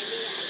idea.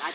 Right.